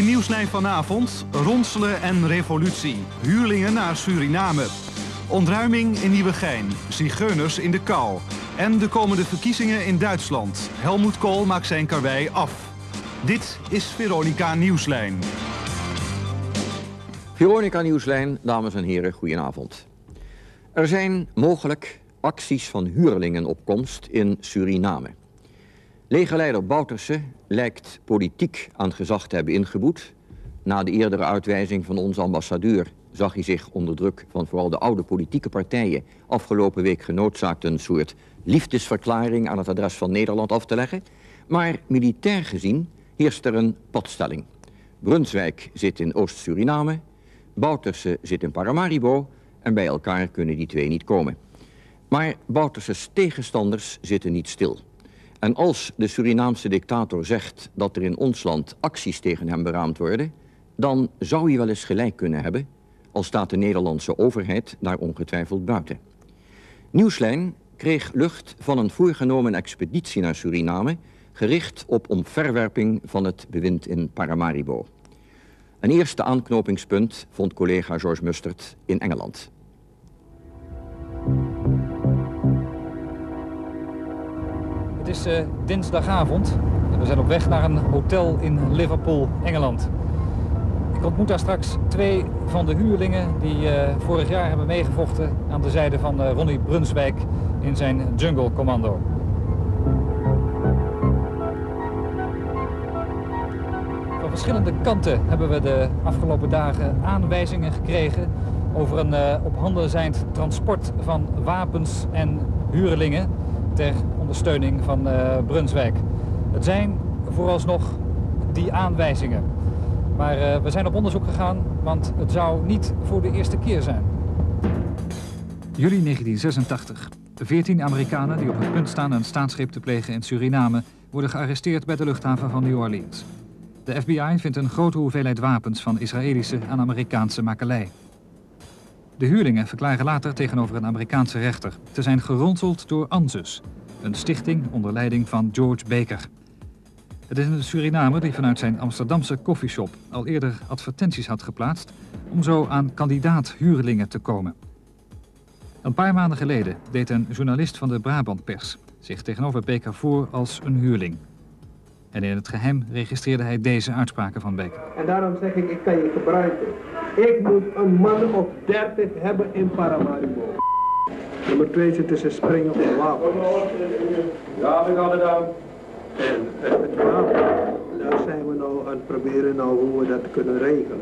In Nieuwslijn vanavond, ronselen en revolutie. Huurlingen naar Suriname. Ontruiming in Nieuwegein. Zigeuners in de kou. En de komende verkiezingen in Duitsland. Helmoet Kool maakt zijn karwei af. Dit is Veronica Nieuwslijn. Veronica Nieuwslijn, dames en heren, goedenavond. Er zijn mogelijk acties van huurlingen op komst in Suriname. Legerleider Bouterse lijkt politiek aan gezag te hebben ingeboet. Na de eerdere uitwijzing van onze ambassadeur zag hij zich onder druk van vooral de oude politieke partijen afgelopen week genoodzaakt een soort liefdesverklaring aan het adres van Nederland af te leggen. Maar militair gezien heerst er een padstelling. Brunswijk zit in Oost-Suriname, Bouterse zit in Paramaribo en bij elkaar kunnen die twee niet komen. Maar Bouterses tegenstanders zitten niet stil. En als de Surinaamse dictator zegt dat er in ons land acties tegen hem beraamd worden, dan zou hij wel eens gelijk kunnen hebben, al staat de Nederlandse overheid daar ongetwijfeld buiten. Nieuwslijn kreeg lucht van een voorgenomen expeditie naar Suriname, gericht op omverwerping van het bewind in Paramaribo. Een eerste aanknopingspunt vond collega George Mustard in Engeland. Is uh, dinsdagavond. We zijn op weg naar een hotel in Liverpool, Engeland. Ik ontmoet daar straks twee van de huurlingen die uh, vorig jaar hebben meegevochten aan de zijde van uh, Ronnie Brunswijk in zijn Jungle Commando. Van verschillende kanten hebben we de afgelopen dagen aanwijzingen gekregen over een uh, op handen zijnd transport van wapens en huurlingen ter ondersteuning van uh, Brunswijk. Het zijn vooralsnog die aanwijzingen. Maar uh, we zijn op onderzoek gegaan, want het zou niet voor de eerste keer zijn. Juli 1986. 14 Amerikanen die op het punt staan een staatsgreep te plegen in Suriname... worden gearresteerd bij de luchthaven van New Orleans. De FBI vindt een grote hoeveelheid wapens van Israëlische en Amerikaanse makelij. De huurlingen verklaren later tegenover een Amerikaanse rechter... te zijn geronseld door ANZUS, een stichting onder leiding van George Baker. Het is een Surinamer die vanuit zijn Amsterdamse koffieshop al eerder advertenties had geplaatst om zo aan kandidaat huurlingen te komen. Een paar maanden geleden deed een journalist van de Brabantpers zich tegenover Baker voor als een huurling. En in het geheim registreerde hij deze uitspraken van Baker. En daarom zeg ik, ik kan je gebruiken. Ik moet een man of dertig hebben in Paramaribo. Nummer twee zitten ze springen op een wapen. Ja, we gaan het aan. En het wapen, daar zijn we nou aan het proberen nou hoe we dat kunnen regelen.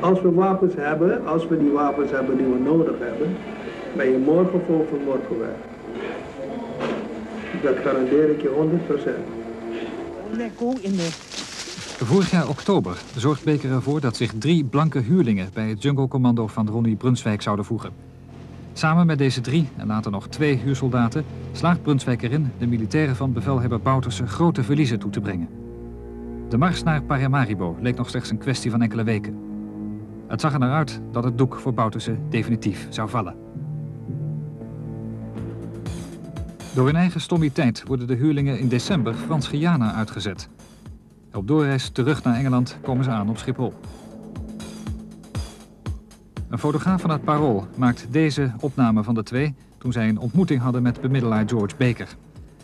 Als we wapens hebben, als we die wapens hebben die we nodig hebben, ben je morgen of overmorgen weg. Dat garandeer ik je 100 Vorig jaar oktober zorgt Beker ervoor dat zich drie blanke huurlingen bij het Jungle Commando van Ronnie Brunswijk zouden voegen. Samen met deze drie en later nog twee huursoldaten slaagt Brunswijk erin de militairen van bevelhebber Bouterse grote verliezen toe te brengen. De mars naar Paramaribo leek nog slechts een kwestie van enkele weken. Het zag er naar uit dat het doek voor Bouterse definitief zou vallen. Door hun eigen stommiteit worden de huurlingen in december Frans-Guyana uitgezet. Op doorreis terug naar Engeland komen ze aan op Schiphol. Een fotograaf van het Parool maakt deze opname van de twee toen zij een ontmoeting hadden met bemiddelaar George Baker.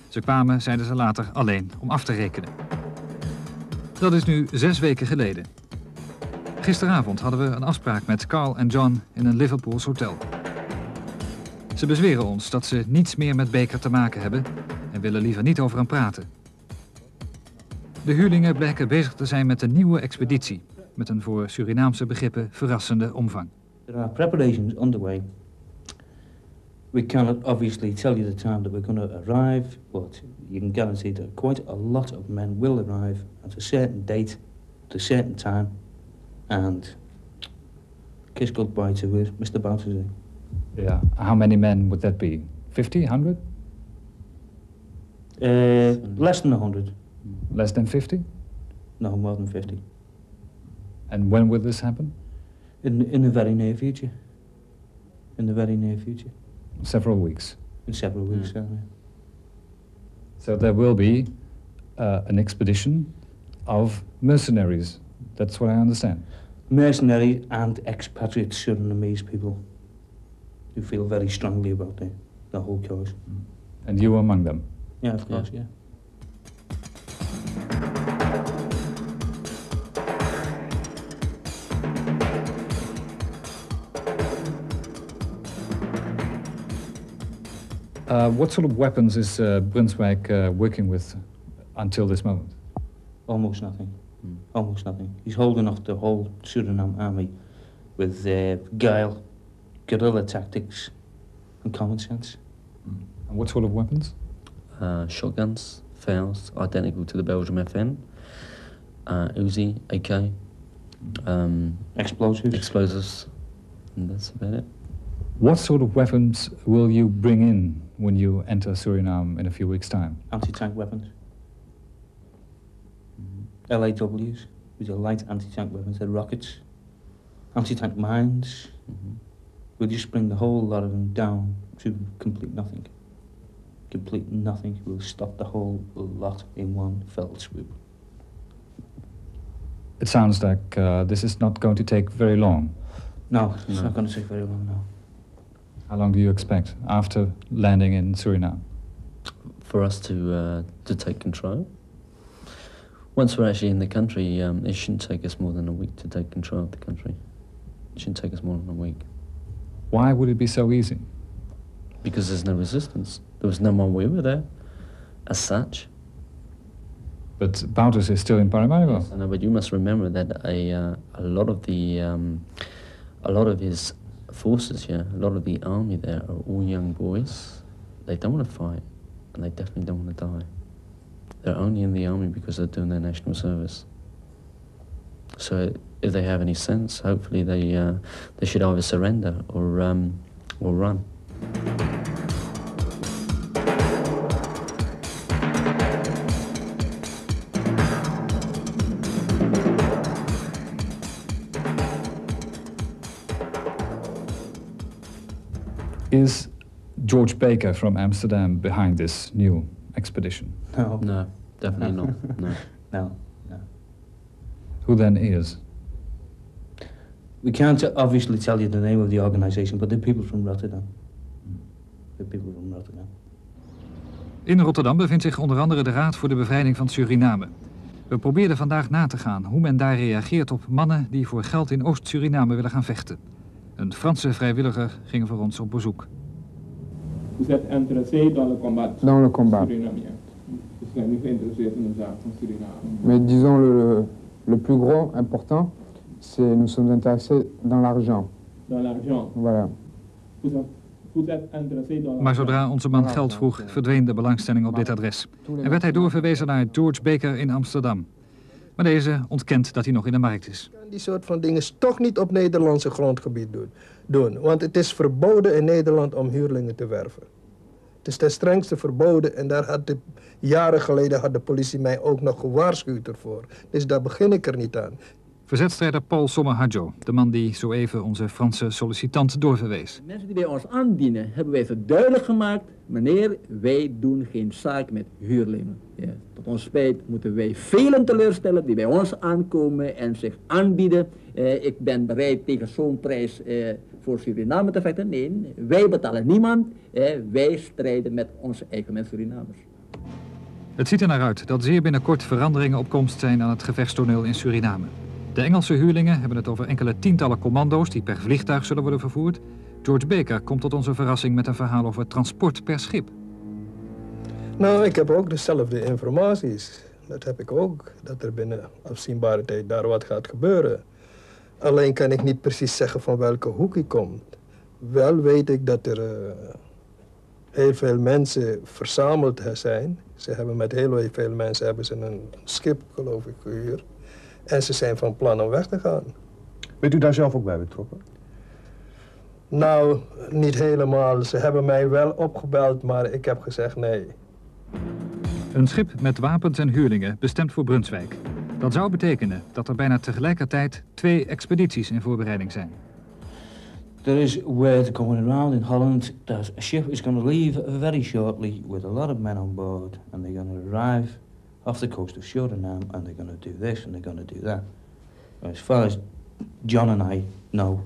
Ze kwamen, zeiden ze later, alleen om af te rekenen. Dat is nu zes weken geleden. Gisteravond hadden we een afspraak met Carl en John in een Liverpools hotel. Ze bezweren ons dat ze niets meer met Baker te maken hebben en willen liever niet over hem praten. De huurlingen blijken bezig te zijn met een nieuwe expeditie, met een voor Surinaamse begrippen verrassende omvang. There are preparations underway. We cannot obviously tell you the time that we're going to arrive, but you can guarantee that quite a lot of men will arrive at a certain date, at a certain time, and kiss goodbye to Mr. Bouterzee. Yeah. How many men would that be? 50, 100? Uh, less than 100. Less than 50? No, more than 50. And when will this happen? In, in the very near future. In the very near future. Several weeks. In several weeks, yeah. So there will be uh, an expedition of mercenaries That's what I understand. Mercenaries and expatriate Surinamese people who feel very strongly about the, the whole cause. And you among them. Yeah, of course, yeah. Uh, what sort of weapons is uh, Brunswijk uh, working with until this moment? Almost nothing. Almost nothing. He's holding off the whole Suriname army with uh, guile, guerrilla tactics, and common sense. And what sort of weapons? uh, shotguns, FALs, identical to the Belgium FN, uh, Uzi, AK, um, Explosives. explosives, and that's about it. What sort of weapons will you bring in when you enter Suriname in a few weeks' time? anti-tank weapons. LAWs, which are light anti-tank weapons, they're rockets. Anti-tank mines. We'll just bring the whole lot of them down to complete nothing. Complete nothing. We'll stop the whole lot in one fell swoop. It sounds like uh, this is not going to take very long. No, it's No. not going to take very long now. How long do you expect after landing in Suriname? For us to uh, to take control. Once we're actually in the country, um, it shouldn't take us more than a week to take control of the country. It shouldn't take us more than a week Why would it be so easy? Because there's no resistance. There was no one we were there, as such. But Boutus is still in Paramaribo. I know, but you must remember that a uh, a lot of the um, a lot of his forces here, a lot of the army there are all young boys. They don't want to fight, and they definitely don't want to die. They're only in the army because they're doing their national service. So if they have any sense, hopefully they uh, they should either surrender or um, or run. George Baker from Amsterdam behind this new expedition? No, No, definitely not. No. no, no. Who then is? We can't obviously tell you the name of the organisation, but they're people from Rotterdam. They're people from Rotterdam. In Rotterdam bevindt zich onder andere de Raad voor de Bevrijding van Suriname. We probeerden vandaag na te gaan hoe men daar reageert op mannen die voor geld in Oost-Suriname willen gaan vechten. Een Franse vrijwilliger ging voor ons op bezoek. Vous êtes intéressé dans le combat dans le combat. surinamien. Van Suriname. Mais disons le, le plus gros, important, c'est nous sommes intéressés dans l'argent. Dans l'argent. Voilà. Vous êtes, vous êtes intéressé dans Maar zodra onze man geld vroeg, verdween de belangstelling op dit adres. En werd hij doorverwezen naar George Baker in Amsterdam. Maar deze ontkent dat hij nog in de markt is. kan die soort van dingen toch niet op Nederlandse grondgebied doen, doen. Want het is verboden in Nederland om huurlingen te werven. Het is ten strengste verboden en daar had de, jaren geleden had de politie mij ook nog gewaarschuwd ervoor. Dus daar begin ik er niet aan. Verzetstrijder Paul Sommerhajo, de man die zo even onze Franse sollicitant doorverwees. De mensen die bij ons aandienen, hebben wij ze duidelijk gemaakt, meneer, wij doen geen zaak met huurlingen. Ja, tot ons spijt moeten wij velen teleurstellen die bij ons aankomen en zich aanbieden. Eh, ik ben bereid tegen zo'n prijs eh, voor Suriname te vechten. Nee, wij betalen niemand. Eh, wij strijden met onze eigen mensen Surinamers. Het ziet er naar uit dat zeer binnenkort veranderingen op komst zijn aan het gevechtstoneel in Suriname. De Engelse huurlingen hebben het over enkele tientallen commando's die per vliegtuig zullen worden vervoerd. George Baker komt tot onze verrassing met een verhaal over transport per schip. Nou, ik heb ook dezelfde informaties. Dat heb ik ook, dat er binnen afzienbare tijd daar wat gaat gebeuren. Alleen kan ik niet precies zeggen van welke hoek hij komt. Wel weet ik dat er eh, heel veel mensen verzameld zijn. Ze hebben met heel veel mensen hebben ze een schip, geloof ik, gehuurd. En ze zijn van plan om weg te gaan. Bent u daar zelf ook bij betrokken? Nou, niet helemaal. Ze hebben mij wel opgebeld, maar ik heb gezegd nee. Een schip met wapens en huurlingen bestemd voor Brunswijk. Dat zou betekenen dat er bijna tegelijkertijd twee expedities in voorbereiding zijn. There is word going around in Holland that a ship is going to leave very shortly with a lot of men on board, and they're going to arrive off the coast of Suriname, and they're going to do this and they're going to do that. As far as John and I know,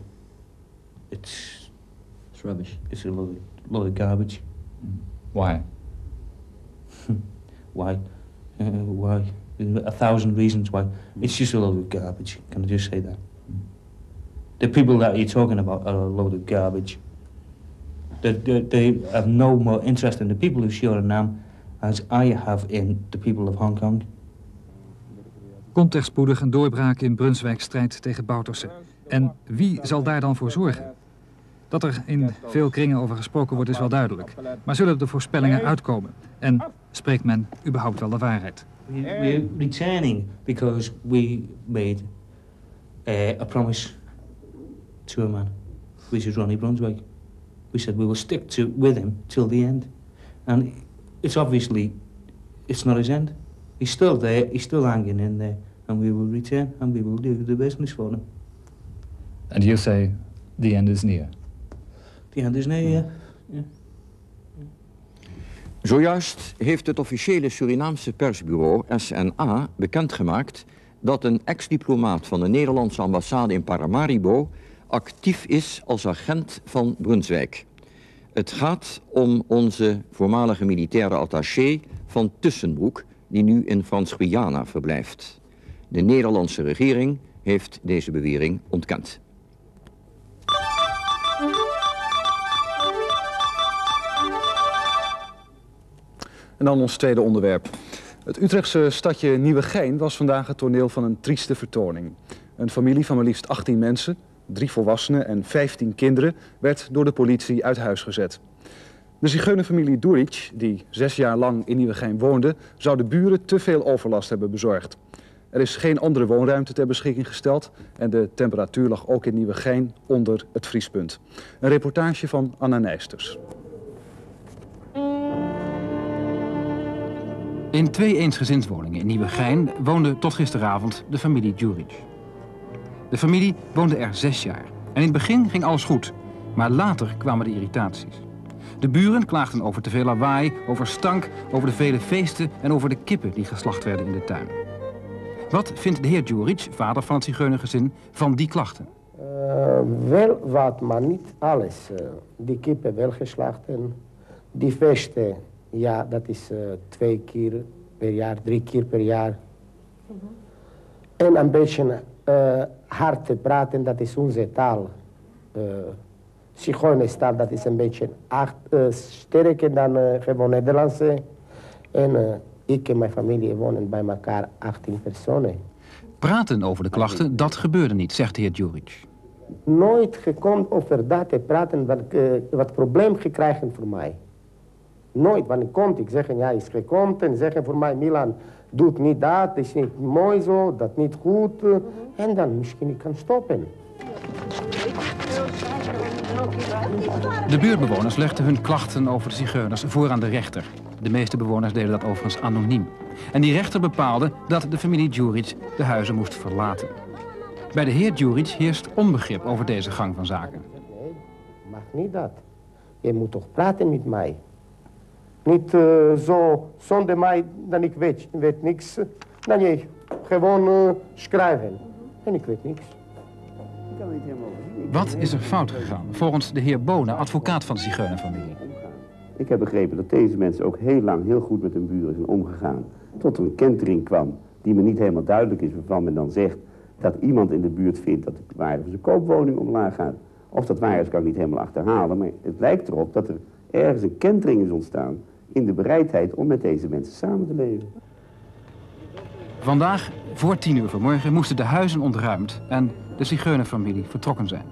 it's It's rubbish. it's a lot of, lot of garbage. Why? Why? Uh, why? A thousand reasons why. It's just a load of garbage. Can I just say that? The people that you're talking about are a load of garbage. They, they, they have no more interest in the people of Suriname as I have in the people of Hong Kong. Komt er spoedig een doorbraak in Brunswijk strijd tegen Bouterse? En wie zal daar dan voor zorgen? Dat er in veel kringen over gesproken wordt is wel duidelijk. Maar zullen de voorspellingen uitkomen? En spreekt men überhaupt wel de waarheid? We, we're returning because we made uh, a promise to a man, which is Ronnie Brunswick. We said we will stick to with him till the end, and it's obviously it's not his end. He's still there. He's still hanging in there, and we will return and we will do the business for him. And you say the end is near. The end is near. Yeah. yeah. Zojuist heeft het officiële Surinaamse persbureau SNA bekendgemaakt dat een ex-diplomaat van de Nederlandse ambassade in Paramaribo actief is als agent van Brunswijk. Het gaat om onze voormalige militaire attaché van Tussenbroek, die nu in Frans-Guyana verblijft. De Nederlandse regering heeft deze bewering ontkend. En dan ons tweede onderwerp. Het Utrechtse stadje Nieuwegein was vandaag het toneel van een trieste vertoning. Een familie van maar liefst 18 mensen, drie volwassenen en 15 kinderen, werd door de politie uit huis gezet. De zigeunerfamilie Duric, die zes jaar lang in Nieuwegein woonde, zou de buren te veel overlast hebben bezorgd. Er is geen andere woonruimte ter beschikking gesteld en de temperatuur lag ook in Nieuwegein onder het vriespunt. Een reportage van Anna Nijsters. In twee eensgezinswoningen in Nieuwegein woonde tot gisteravond de familie Djuric. De familie woonde er zes jaar. En in het begin ging alles goed. Maar later kwamen de irritaties. De buren klaagden over te veel lawaai, over stank, over de vele feesten en over de kippen die geslacht werden in de tuin. Wat vindt de heer Djuric, vader van het zigeunergezin, van die klachten? Uh, wel wat, maar niet alles. Uh, die kippen wel geslacht en die feesten, ja, dat is uh, twee keer per jaar, drie keer per jaar. -hmm. En een beetje hard te praten, dat is onze taal. Zigeunerstaal, dat is een beetje acht, sterker dan gewoon Nederlandse. En ik en mijn familie wonen bij elkaar 18 personen. Praten over de klachten, dat gebeurde niet, zegt de heer Djuric. Nooit gekomen over dat te praten, wat, uh, wat probleem gekregen voor mij. Nooit, wanneer komt ik zeggen, ja, is gekomen en zeggen voor mij, Milan, doet niet dat, is niet mooi zo, dat niet goed. Uh, en dan misschien ik kan stoppen. De buurtbewoners legden hun klachten over de zigeuners voor aan de rechter. De meeste bewoners deden dat overigens anoniem. En die rechter bepaalde dat de familie Djuric de huizen moest verlaten. Bij de heer Djuric heerst onbegrip over deze gang van zaken. Nee, mag niet dat. Je moet toch praten met mij. Niet uh, zo zonder mij, dan ik weet, weet niks. Dan je gewoon uh, schrijven. En ik weet niks. Wat is er fout gegaan volgens de heer Bonen, advocaat van de zigeunerfamilie? Ik heb begrepen dat deze mensen ook heel lang heel goed met hun buren zijn omgegaan. Tot er een kentering kwam die me niet helemaal duidelijk is, waarvan men dan zegt dat iemand in de buurt vindt dat de waarde van zijn koopwoning omlaag gaat. Of dat waar is, kan ik niet helemaal achterhalen, maar het lijkt erop dat er ergens een kentering is ontstaan in de bereidheid om met deze mensen samen te leven. Vandaag, voor tien uur vanmorgen, moesten de huizen ontruimd en de zigeunerfamilie vertrokken zijn.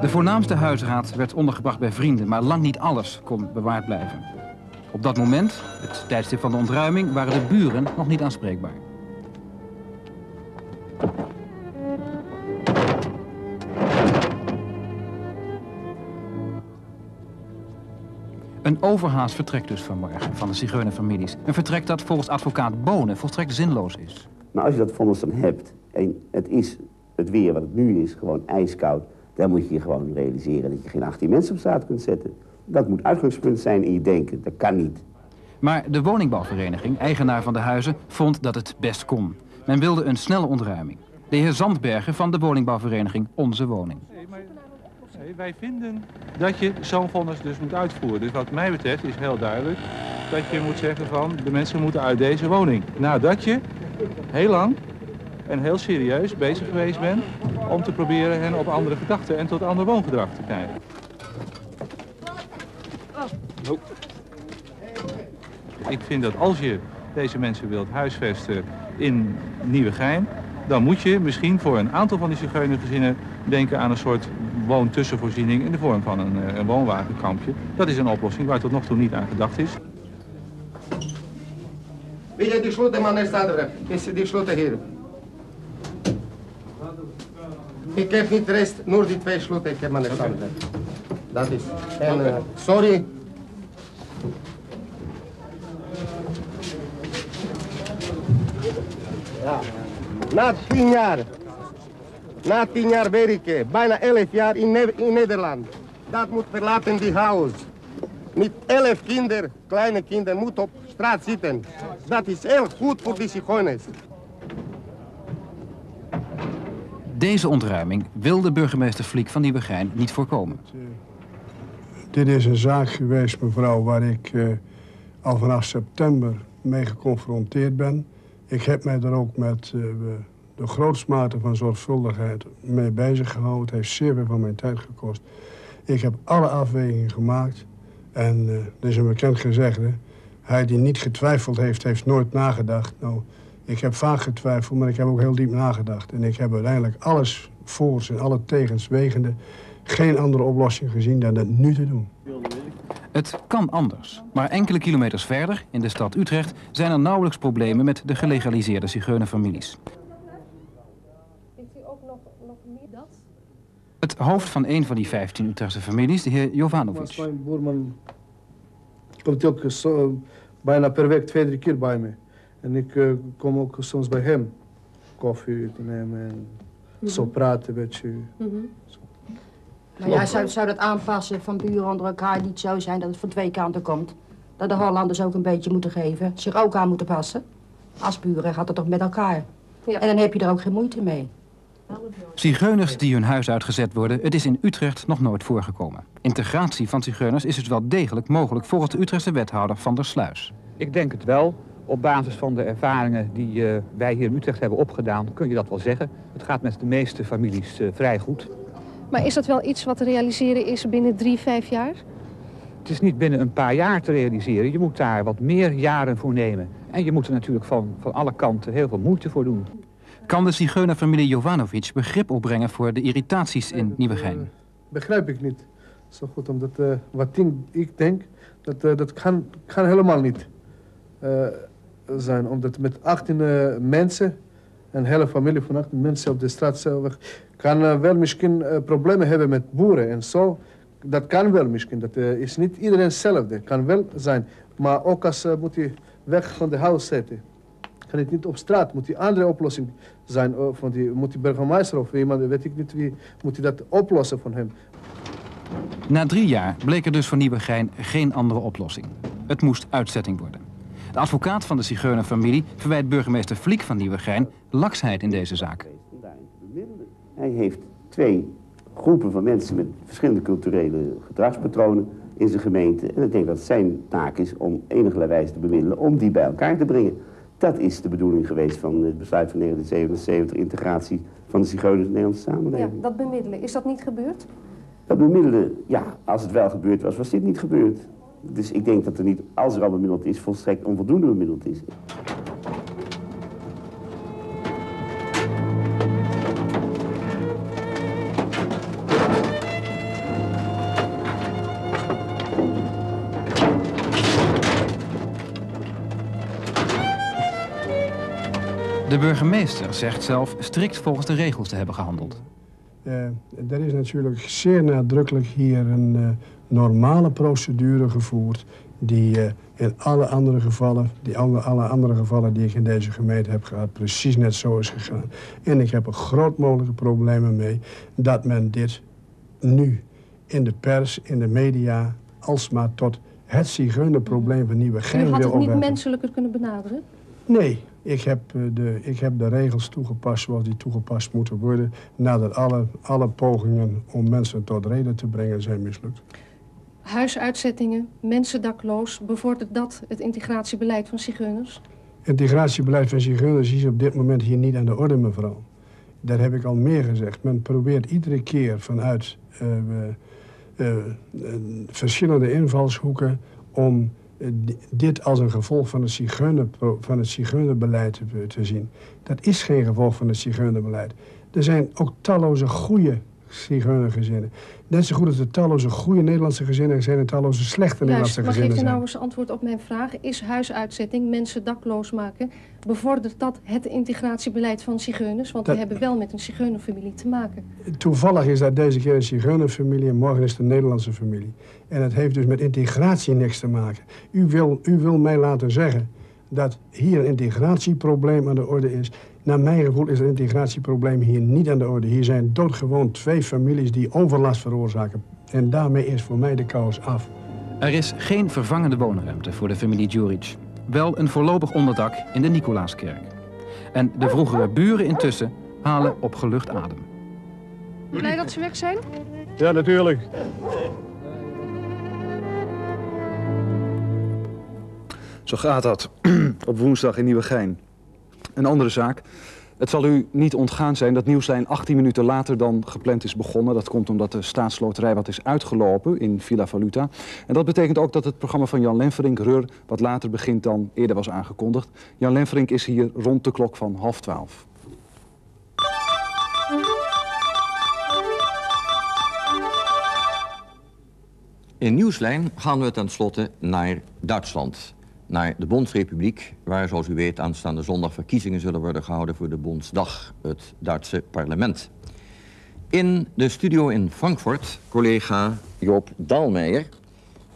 De voornaamste huisraad werd ondergebracht bij vrienden, maar lang niet alles kon bewaard blijven. Op dat moment, het tijdstip van de ontruiming, waren de buren nog niet aanspreekbaar. Een overhaast vertrek dus vanmorgen van de zigeunerfamilies. Een vertrek dat volgens advocaat Bonen volstrekt zinloos is. Maar als je dat vonnis dan hebt en het is het weer wat het nu is, gewoon ijskoud... dan moet je je gewoon realiseren dat je geen 18 mensen op straat kunt zetten. Dat moet uitgangspunt zijn in je denken. Dat kan niet. Maar de woningbouwvereniging, eigenaar van de huizen, vond dat het best kon. Men wilde een snelle ontruiming. De heer Zandbergen van de woningbouwvereniging Onze Woning. Wij vinden dat je zo'n vonnis dus moet uitvoeren. Dus wat mij betreft is heel duidelijk dat je moet zeggen van de mensen moeten uit deze woning. Nadat je heel lang en heel serieus bezig geweest bent om te proberen hen op andere gedachten en tot ander woongedrag te krijgen. Oh. Ik vind dat als je deze mensen wilt huisvesten in Nieuwegein, dan moet je misschien voor een aantal van die zigeunergezinnen denken aan een soort woontussenvoorziening in de vorm van een, eh, een woonwagenkampje. Dat is een oplossing waar tot nog toe niet aan gedacht is. Wil je die sloten, man, staat er. Is die sloten hier. Ik heb niet rest, nur die twee sloten, ik heb maar. Dat is. En, uh, sorry. Ja. Na tien jaar, na tien jaar werken, bijna elf jaar in, ne in Nederland. Dat moet verlaten die huis. Niet elf kinderen, kleine kinderen, moeten op straat zitten. Dat is heel goed voor die zigeuners. Deze ontruiming wilde burgemeester Fliek van Nieuwegein niet voorkomen. Dit is een zaak geweest, mevrouw, waar ik uh, al vanaf september mee geconfronteerd ben. Ik heb mij er ook met uh, de grootste mate van zorgvuldigheid mee bezig gehouden. Het heeft zeer veel van mijn tijd gekost. Ik heb alle afwegingen gemaakt. En uh, er is een bekend gezegde. Hij die niet getwijfeld heeft, heeft nooit nagedacht. Nou, ik heb vaak getwijfeld, maar ik heb ook heel diep nagedacht. En ik heb uiteindelijk alles voor's en alle tegens wegende... geen andere oplossing gezien dan dat nu te doen. Het kan anders. Maar enkele kilometers verder, in de stad Utrecht... zijn er nauwelijks problemen met de gelegaliseerde zigeunerfamilies. Hoofd van een van die 15 Utrechtse families, de heer Jovanovic. Mijn boerman komt ook zo, bijna per week twee, drie keer bij me. En ik uh, kom ook soms bij hem koffie te nemen en mm -hmm. zo praten een beetje. Mm -hmm. Maar jij zou, zou dat aanpassen van buren onder elkaar niet zo zijn dat het van twee kanten komt? Dat de Hollanders ook een beetje moeten geven, zich ook aan moeten passen? Als buren gaat het toch met elkaar? Ja. En dan heb je er ook geen moeite mee. Zigeuners die hun huis uitgezet worden, het is in Utrecht nog nooit voorgekomen. Integratie van zigeuners is dus wel degelijk mogelijk volgens de Utrechtse wethouder Van der Sluis. Ik denk het wel. Op basis van de ervaringen die uh, wij hier in Utrecht hebben opgedaan, kun je dat wel zeggen. Het gaat met de meeste families uh, vrij goed. Maar is dat wel iets wat te realiseren is binnen drie, vijf jaar? Het is niet binnen een paar jaar te realiseren. Je moet daar wat meer jaren voor nemen. En je moet er natuurlijk van, van alle kanten heel veel moeite voor doen. Kan de zigeunerfamilie Jovanovic begrip opbrengen voor de irritaties in Nieuwegein? Begrijp ik niet. Zo goed, omdat uh, wat ik denk, dat, uh, dat kan, kan helemaal niet uh, zijn. Omdat met 18 mensen, een hele familie van 18 mensen op de straat zelf, kan wel misschien problemen hebben met boeren en zo. Dat kan wel misschien, dat is niet iedereen hetzelfde, kan wel zijn. Maar ook als moet je weg van de huis zetten kan het niet op straat. Moet die andere oplossing zijn. Van die, moet die burgemeester of iemand, weet ik niet wie, moet die dat oplossen van hem. Na drie jaar bleek er dus voor Nieuwegein geen andere oplossing. Het moest uitzetting worden. De advocaat van de zigeunerfamilie verwijt burgemeester Fliek van Nieuwegein laksheid in deze zaak. Hij heeft twee groepen van mensen met verschillende culturele gedragspatronen in zijn gemeente. En ik denk dat het zijn taak is om enige wijze te bemiddelen om die bij elkaar te brengen. Dat is de bedoeling geweest van het besluit van 1977, integratie van de zigeuners in de Nederlandse samenleving. Ja, dat bemiddelen, is dat niet gebeurd? Dat bemiddelen, ja, als het wel gebeurd was, was dit niet gebeurd. Dus ik denk dat er niet, als er al bemiddeld is, volstrekt onvoldoende bemiddeld is. Burgemeester zegt zelf strikt volgens de regels te hebben gehandeld. Uh, er is natuurlijk zeer nadrukkelijk hier een uh, normale procedure gevoerd... die uh, in alle andere gevallen, die alle, alle andere gevallen die ik in deze gemeente heb gehad... precies net zo is gegaan. En ik heb er groot mogelijke problemen mee dat men dit nu in de pers, in de media... alsmaar tot het zigeunerprobleem van Nieuwegein wil U had het niet menselijker kunnen benaderen? Nee, Ik heb, eh, de, ik heb de regels toegepast zoals die toegepast moeten worden... nadat alle, alle pogingen om mensen tot reden te brengen zijn mislukt. Huisuitzettingen, mensen dakloos, bevordert dat het integratiebeleid van zigeuners? Integratiebeleid van zigeuners is op dit moment hier niet aan de orde, mevrouw. Daar heb ik al meer gezegd. Men probeert iedere keer vanuit uh, uh, verschillende invalshoeken om dit als een gevolg van het, zigeuner, van het zigeunerbeleid te, te zien. Dat is geen gevolg van het zigeunerbeleid. Er zijn ook talloze goede zigeunergezinnen. Net zo goed als er talloze goede Nederlandse gezinnen zijn en talloze slechte Nederlandse maar gezinnen geeft u zijn. nou eens antwoord op mijn vraag. Is huisuitzetting, mensen dakloos maken, bevordert dat het integratiebeleid van zigeuners? Want Dat- we hebben wel met een zigeunerfamilie te maken. Toevallig is dat deze keer een zigeunerfamilie en morgen is het een Nederlandse familie. En het heeft dus met integratie niks te maken. U wil, u wil mij laten zeggen dat hier een integratieprobleem aan de orde is. Naar mijn gevoel is het integratieprobleem hier niet aan de orde. Hier zijn doodgewoon twee families die overlast veroorzaken. En daarmee is voor mij de kous af. Er is geen vervangende woonruimte voor de familie Djuric. Wel een voorlopig onderdak in de Nicolaaskerk. En de vroegere buren intussen halen opgelucht adem. Blij dat ze weg zijn? Ja, natuurlijk. Zo gaat dat op woensdag in Nieuwegein. Een andere zaak. Het zal u niet ontgaan zijn dat Nieuwslijn 18 minuten later dan gepland is begonnen. Dat komt omdat de staatsloterij wat is uitgelopen in Villa Valuta. En dat betekent ook dat het programma van Jan Lenverink, Reur, wat later begint dan eerder was aangekondigd. Jan Lenverink is hier rond de klok van half twaalf. In Nieuwslijn gaan we tenslotte naar Duitsland. Naar de Bondsrepubliek, waar zoals u weet aanstaande zondag verkiezingen zullen worden gehouden voor de Bondsdag, het Duitse parlement. In de studio in Frankfurt, collega Joop Dalmeijer.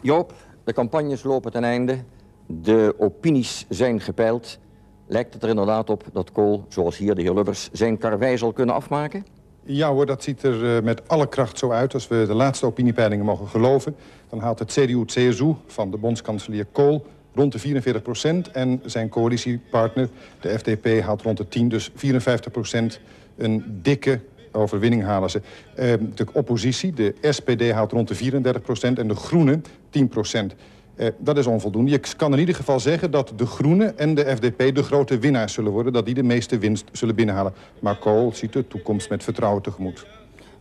Joop, de campagnes lopen ten einde, de opinies zijn gepeild. Lijkt het er inderdaad op dat Kool, zoals hier de heer Lubbers, zijn karwei zal kunnen afmaken? Ja hoor, dat ziet er eh, met alle kracht zo uit. Als we de laatste opiniepeilingen mogen geloven... dan haalt het CDU-CSU van de bondskanselier Kool rond de 44 procent... en zijn coalitiepartner, de FDP, haalt rond de 10, dus 54 procent. Een dikke overwinning halen ze. Eh, de oppositie, de SPD, haalt rond de 34 procent... en de Groenen 10 procent. Eh, dat is onvoldoende. Je kan in ieder geval zeggen dat de Groenen en de FDP de grote winnaars zullen worden. Dat die de meeste winst zullen binnenhalen. Maar Kool ziet de toekomst met vertrouwen tegemoet.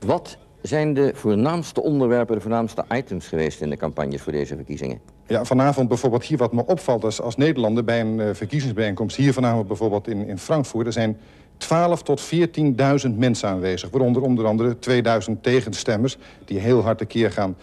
Wat zijn de voornaamste onderwerpen, de voornaamste items geweest in de campagnes voor deze verkiezingen? Ja, vanavond bijvoorbeeld hier wat me opvalt als, Nederlander bij een eh, verkiezingsbijeenkomst. Hier vanavond bijvoorbeeld in, in Frankfurt. Er zijn 12 tot 14.000 mensen aanwezig. Waaronder onder andere 2000 tegenstemmers die heel hard tekeer gaan.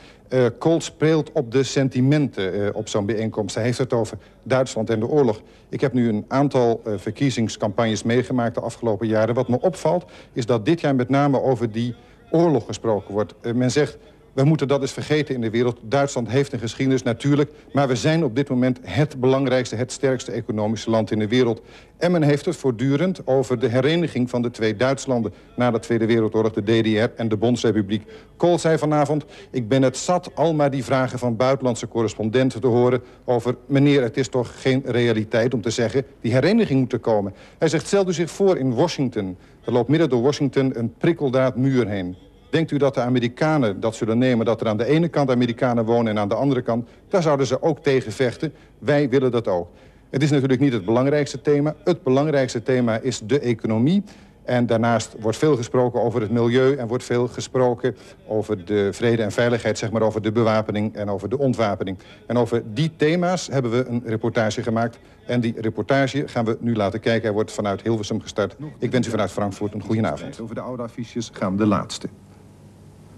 Kool speelt op de sentimenten eh, op zo'n bijeenkomst. Hij heeft het over Duitsland en de oorlog. Ik heb nu een aantal verkiezingscampagnes meegemaakt de afgelopen jaren. Wat me opvalt is dat dit jaar met name over die oorlog gesproken wordt. Men zegt, we moeten dat eens vergeten in de wereld. Duitsland heeft een geschiedenis, natuurlijk. Maar we zijn op dit moment het belangrijkste, het sterkste economische land in de wereld. En men heeft het voortdurend over de hereniging van de twee Duitslanden... na de Tweede Wereldoorlog, de DDR en de Bondsrepubliek. Kool zei vanavond, ik ben het zat al maar die vragen van buitenlandse correspondenten te horen... over, meneer, het is toch geen realiteit om te zeggen... die hereniging moet er komen. Hij zegt, stel u zich voor in Washington. Er loopt midden door Washington een prikkeldraadmuur heen. Denkt u dat de Amerikanen dat zullen nemen... dat er aan de ene kant Amerikanen wonen en aan de andere kant... daar zouden ze ook tegen vechten. Wij willen dat ook. Het is natuurlijk niet het belangrijkste thema. Het belangrijkste thema is de economie. En daarnaast wordt veel gesproken over het milieu... en wordt veel gesproken over de vrede en veiligheid... zeg maar over de bewapening en over de ontwapening. En over die thema's hebben we een reportage gemaakt. En die reportage gaan we nu laten kijken. Hij wordt vanuit Hilversum gestart. Ik wens u vanuit Frankfurt een goede avond. Over de oude affiches gaan de laatste.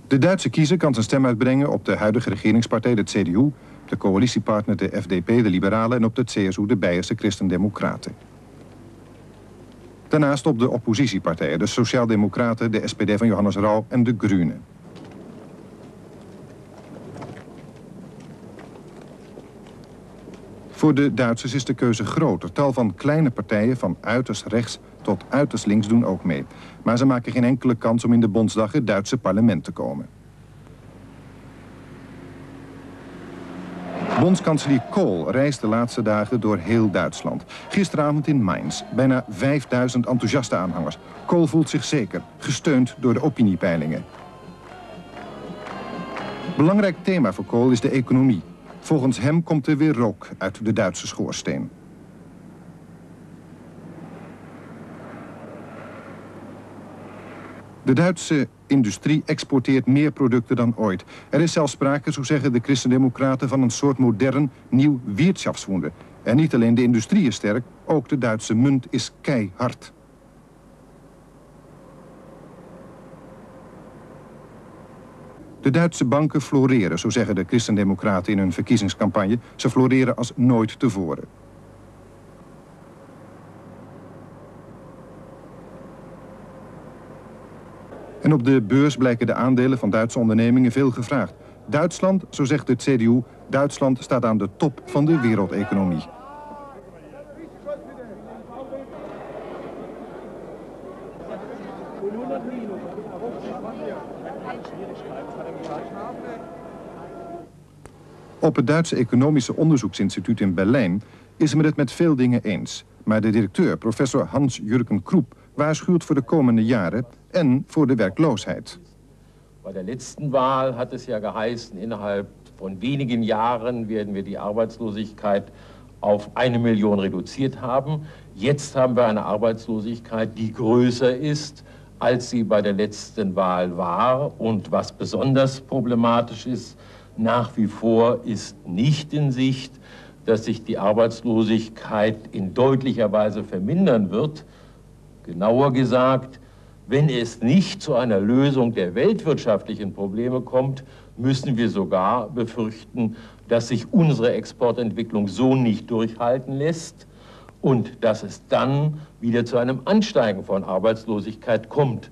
De Duitse kiezer kan zijn stem uitbrengen op de huidige regeringspartij, de CDU... de coalitiepartner, de FDP, de Liberalen... en op de CSU, de Beierse Christendemocraten. Daarnaast op de oppositiepartijen, de Sociaaldemocraten... de SPD van Johannes Rau en de Groenen. Voor de Duitsers is de keuze groter. Tal van kleine partijen van uiterst rechts tot uiterst links doen ook mee. Maar ze maken geen enkele kans om in de Bondsdag het Duitse parlement te komen. Bondskanselier Kool reist de laatste dagen door heel Duitsland. Gisteravond in Mainz. Bijna 5000 enthousiaste aanhangers. Kool voelt zich zeker, gesteund door de opiniepeilingen. Belangrijk thema voor Kool is de economie. Volgens hem komt er weer rook uit de Duitse schoorsteen. De Duitse industrie exporteert meer producten dan ooit. Er is zelfs sprake, zo zeggen de christendemocraten, van een soort modern nieuw Wirtschaftswunder. En niet alleen de industrie is sterk, ook de Duitse munt is keihard. De Duitse banken floreren, zo zeggen de christendemocraten in hun verkiezingscampagne. Ze floreren als nooit tevoren. En op de beurs blijken de aandelen van Duitse ondernemingen veel gevraagd. Duitsland, zo zegt de CDU, Duitsland staat aan de top van de wereldeconomie. Op het Duitse Economische Onderzoeksinstituut in Berlijn is men het met veel dingen eens. Maar de directeur, professor Hans-Jürgen Kroep, waarschuwt voor de komende jaren en voor de werkloosheid. Bei der letzten Wahl hat es ja geheißen, innerhalb von wenigen Jahren werden wir die Arbeitslosigkeit auf eine Million reduziert haben. Jetzt haben wir eine Arbeitslosigkeit, die größer ist, als sie bei der letzten Wahl war. Und was besonders problematisch ist, nach wie vor ist nicht in Sicht, dass sich die Arbeitslosigkeit in deutlicher Weise vermindern wird. Genauer gesagt, wenn es nicht zu einer Lösung der weltwirtschaftlichen Probleme kommt, müssen wir sogar befürchten, dass sich unsere Exportentwicklung so nicht durchhalten lässt und dass es dann wieder zu einem Ansteigen von Arbeitslosigkeit kommt.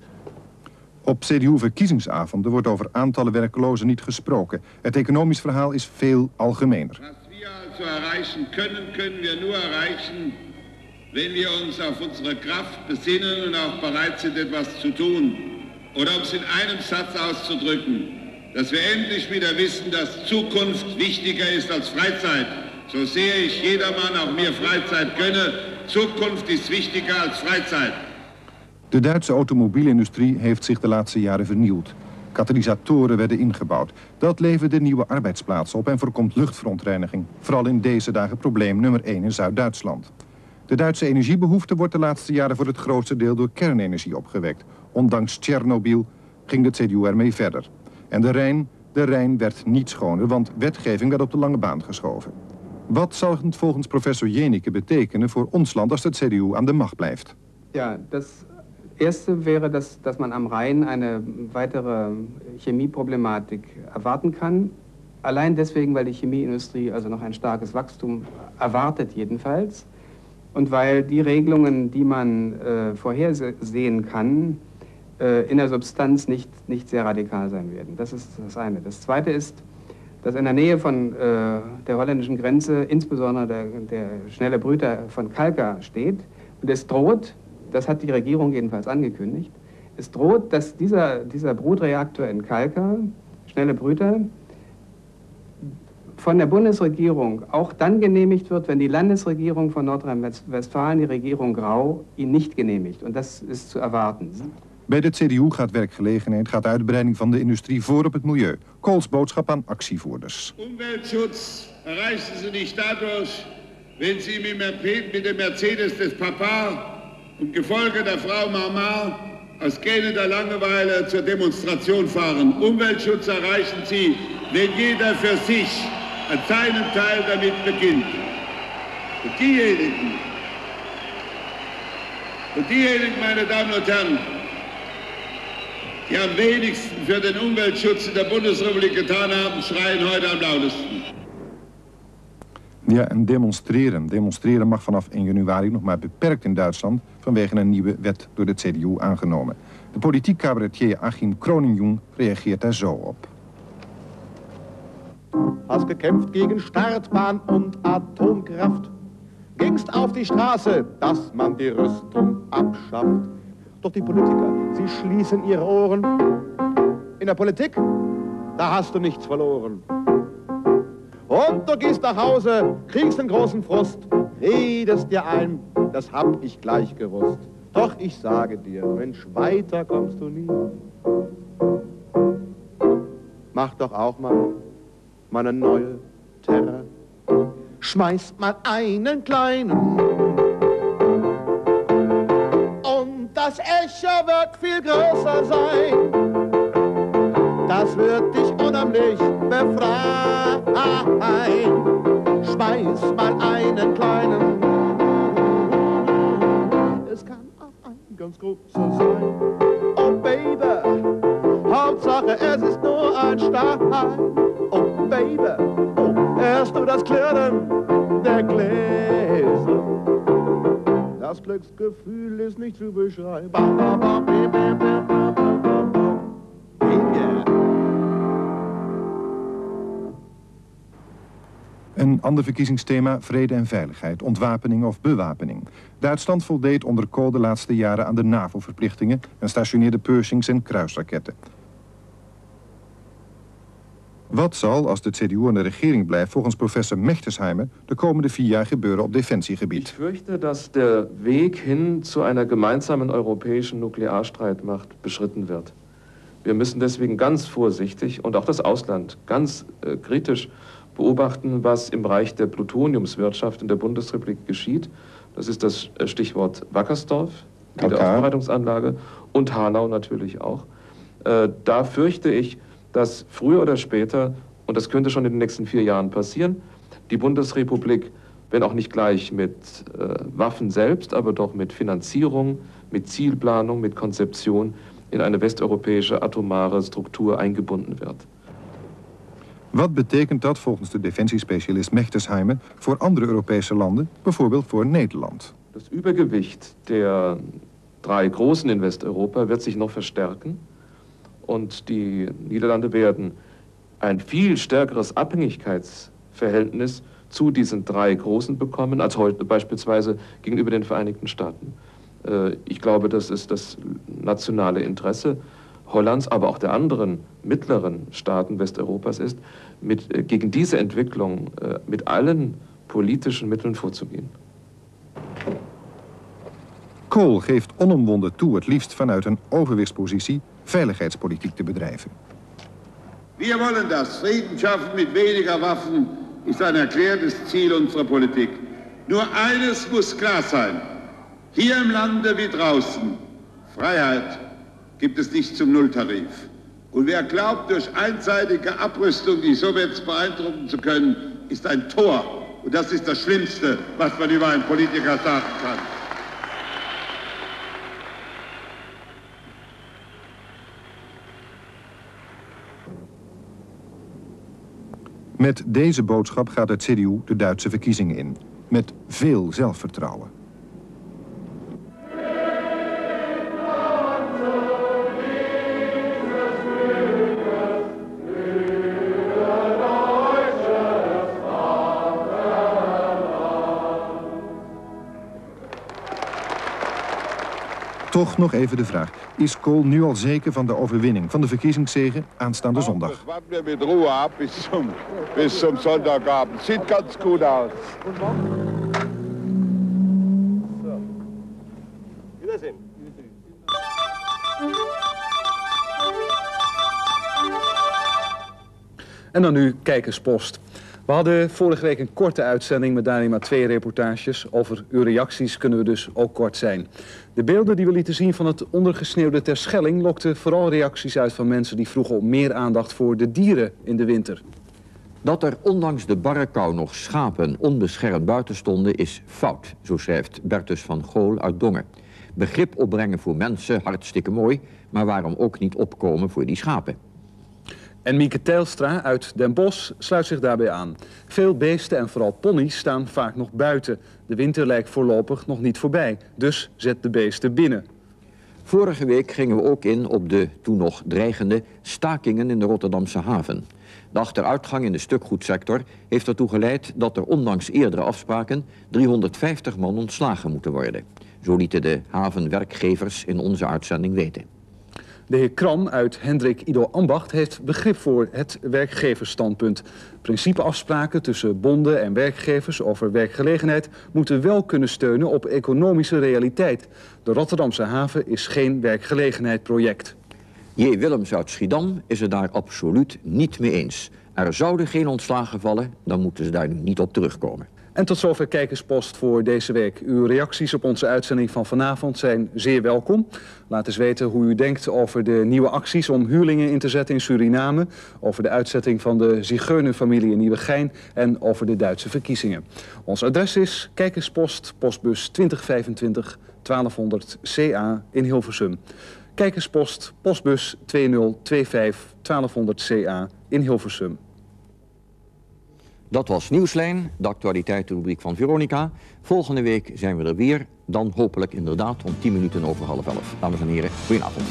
Op CDU-verkiezingsavonden wordt over aantallen werklozen niet gesproken. Het economisch verhaal is veel algemener. Was wir also erreichen können, können wir nur erreichen, wenn wir uns auf unsere Kraft besinnen und auch bereit sind, etwas zu tun. Oder um es in einem Satz auszudrücken, dass wir endlich wieder wissen, dass Zukunft wichtiger ist als Freizeit. So sehe ich jedermann, auch mir Freizeit gönne. Zukunft ist wichtiger als Freizeit. De Duitse automobielindustrie heeft zich de laatste jaren vernieuwd. Katalysatoren werden ingebouwd. Dat leverde nieuwe arbeidsplaatsen op en voorkomt luchtverontreiniging. Vooral in deze dagen probleem nummer 1 in Zuid-Duitsland. De Duitse energiebehoefte wordt de laatste jaren voor het grootste deel door kernenergie opgewekt. Ondanks Tsjernobyl ging de CDU ermee verder. En de Rijn, de Rijn werd niet schoner, want wetgeving werd op de lange baan geschoven. Wat zal het volgens professor Jenike betekenen voor ons land als de CDU aan de macht blijft? Ja, das erste wäre, dass, dass man am Rhein eine weitere Chemieproblematik erwarten kann. Allein deswegen, weil die Chemieindustrie also noch ein starkes Wachstum erwartet jedenfalls. Und weil die Regelungen, die man äh, vorhersehen kann, äh, in der Substanz nicht, nicht sehr radikal sein werden. Das ist das eine. Das zweite ist, dass in der Nähe von äh, der holländischen Grenze insbesondere der, der schnelle Brüter von Kalka steht. Und es droht, das hat die Regierung jedenfalls angekündigt, es droht, dass dieser, dieser Brutreaktor in Kalka, schnelle Brüter, von der Bundesregierung auch dann genehmigt wird, wenn die Landesregierung von Nordrhein-Westfalen, die Regierung Grau, ihn nicht genehmigt. Und das ist zu erwarten. Bij de CDU gaat werkgelegenheid, gaat uitbreiding van de industrie voor op het milieu. Kools boodschap aan actievoerders. Umweltschutz erreichen Sie nicht dadurch, wenn Sie mit dem Mercedes des Papa und Gefolge der Frau Marmar aus gähnender Langeweile zur Demonstration fahren. Umweltschutz erreichen Sie, wenn jeder für sich an seinem Teil damit beginnt. Und diejenigen, und diejenigen, meine Damen und Herren, die am wenigsten für den Umweltschutz in der Bundesrepublik getan haben, schreien heute am lautesten. Ja, en demonstreren. Demonstreren mag vanaf 1 januari nog maar beperkt in Duitsland... vanwege een nieuwe wet door de CDU aangenomen. De politiek cabaretier Achim Kroninjung reageert daar zo op. Hast gekämpft gegen Startbahn und Atomkraft. Gingst auf die Straße, dass man die Rüstung abschafft. Doch die Politiker, sie schließen ihre Ohren. In der Politik, da hast du nichts verloren. Und du gehst nach Hause, kriegst einen großen Frust, redest dir ein, das hab ich gleich gewusst. Doch ich sage dir, Mensch, weiter kommst du nie. Mach doch auch mal, mal eine neue Terra. Schmeiß mal einen kleinen. Und das Echo wird viel größer sein. Das wird dich unheimlich befreien. Schmeiß mal einen kleinen. Es kann auch ein ganz großer sein. Oh Baby. Hauptsache es ist nur ein Stein. Baby, erst nur das Klirren der Gläser. Das Glücksgefühl ist nicht zu beschreiben. Een ander verkiezingsthema, vrede en veiligheid, ontwapening of bewapening. Duitsland voldeed onder Kool de laatste jaren aan de NAVO-verplichtingen en stationeerde Pershings en kruisraketten. Wat zal, als de CDU aan de regering blijft, volgens professor Mechtersheimer de komende vier jaar gebeuren op defensiegebied? Ich fürchte, dass der Weg hin zu einer gemeinsamen europäischen Nuklearstreitmacht beschritten wird. Wir müssen deswegen ganz vorsichtig und auch das Ausland ganz äh, kritisch beobachten, was im Bereich der Plutoniumswirtschaft in der Bundesrepublik geschieht. Das ist das äh, Stichwort Wackersdorf, die. Aufbereitungsanlage und Hanau natürlich auch. Äh, da fürchte ich, dass früher oder später, und das könnte schon in den nächsten vier Jahren passieren, die Bundesrepublik, wenn auch nicht gleich mit äh, Waffen selbst, aber doch mit Finanzierung, mit Zielplanung, mit Konzeption in eine westeuropäische atomare Struktur eingebunden wird. Wat betekent dat volgens de defensiespecialist Mechtersheimer voor andere Europese landen, bijvoorbeeld voor Nederland? Das Übergewicht der drei Großen in Westeuropa wird sich noch verstärken und die Niederlande werden ein viel stärkeres Abhängigkeitsverhältnis zu diesen drei Großen bekommen als heute beispielsweise gegenüber den Vereinigten Staaten. Äh, Ich glaube, das ist das nationale Interesse Hollands, aber auch der anderen mittleren Staaten Westeuropas ist, mit, äh, gegen diese Entwicklung äh, mit allen politischen Mitteln vorzugehen. Kool geeft onomwonden toe het liefst vanuit een overwichtspositie veiligheidspolitiek te bedrijven. Wir wollen das. Frieden schaffen mit weniger Waffen ist ein erklärtes Ziel unserer Politik. Nur eines muss klar sein. Hier im Lande wie draußen. Freiheit gibt es nicht zum Nulltarif. Und wer glaubt, durch einseitige Abrüstung die Sowjets beeindrucken zu können, ist ein Tor. Und das ist das Schlimmste, was man über einen Politiker sagen kann. Met deze boodschap gaat het CDU de Duitse verkiezingen in. Met veel zelfvertrouwen. Toch nog even de vraag. Is Kool nu al zeker van de overwinning van de verkiezingszegen aanstaande zondag? Warten wir mit Ruhe ab bis zum, bis zum Sonntagabend. Sieht ganz gut aus. Wiedersehen. En dan nu Kijkerspost. We hadden vorige week een korte uitzending met daarin maar twee reportages. Over uw reacties kunnen we dus ook kort zijn. De beelden die we lieten zien van het ondergesneeuwde Terschelling... lokten vooral reacties uit van mensen die vroegen om meer aandacht voor de dieren in de winter. Dat er ondanks de barre nog schapen onbeschermd buiten stonden is fout, zo schrijft Bertus van Gool uit Dongen. Begrip opbrengen voor mensen, hartstikke mooi, maar waarom ook niet opkomen voor die schapen? En Mieke Tijlstra uit Den Bosch sluit zich daarbij aan. Veel beesten en vooral ponies staan vaak nog buiten. De winter lijkt voorlopig nog niet voorbij, dus zet de beesten binnen. Vorige week gingen we ook in op de toen nog dreigende stakingen in de Rotterdamse haven. De achteruitgang in de stukgoedsector heeft ertoe geleid dat er ondanks eerdere afspraken 350 man ontslagen moeten worden. Zo lieten de havenwerkgevers in onze uitzending weten. De heer Kram uit Hendrik Ido Ambacht heeft begrip voor het werkgeversstandpunt. Principeafspraken tussen bonden en werkgevers over werkgelegenheid moeten wel kunnen steunen op economische realiteit. De Rotterdamse haven is geen werkgelegenheidproject. J. Willems uit Schiedam is het daar absoluut niet mee eens. Er zouden geen ontslagen vallen, dan moeten ze daar nu niet op terugkomen. En tot zover Kijkerspost voor deze week. Uw reacties op onze uitzending van vanavond zijn zeer welkom. Laat eens weten hoe u denkt over de nieuwe acties om huurlingen in te zetten in Suriname... over de uitzetting van de Zigeunerfamilie in Nieuwegein... en over de Duitse verkiezingen. Ons adres is Kijkerspost, postbus 2025 1200 CA in Hilversum. Kijkerspost, postbus 2025 1200 CA in Hilversum. Dat was Nieuwslijn, de actualiteitenrubriek van Veronica. Volgende week zijn we er weer, dan hopelijk inderdaad om 10 minuten over half elf. Dames en heren, goedenavond.